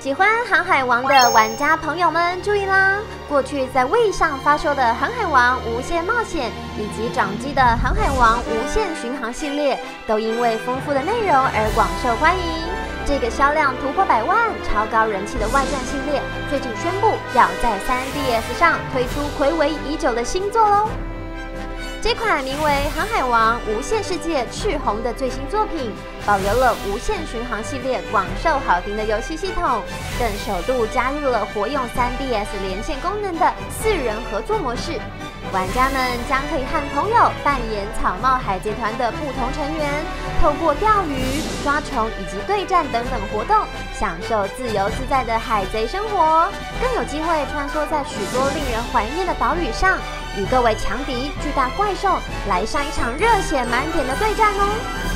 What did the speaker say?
喜欢《航海王》的玩家朋友们注意啦！过去在位上发售的《航海王无限冒险》以及掌机的《航海王无限巡航》系列，都因为丰富的内容而广受欢迎。这个销量突破百万、超高人气的外传系列，最近宣布要在 3DS 上推出暌违已久的新作喽！这款名为《航海王无限世界：赤红》的最新作品，保留了无限巡航系列广受好评的游戏系统，更首度加入了活用 3DS 连线功能的四人合作模式。玩家们将可以和朋友扮演草帽海贼团的不同成员，透过钓鱼、抓虫以及对战等等活动，享受自由自在的海贼生活，更有机会穿梭在许多令人怀念的岛屿上。与各位强敌巨大怪兽来上一场热血满点的对战哦！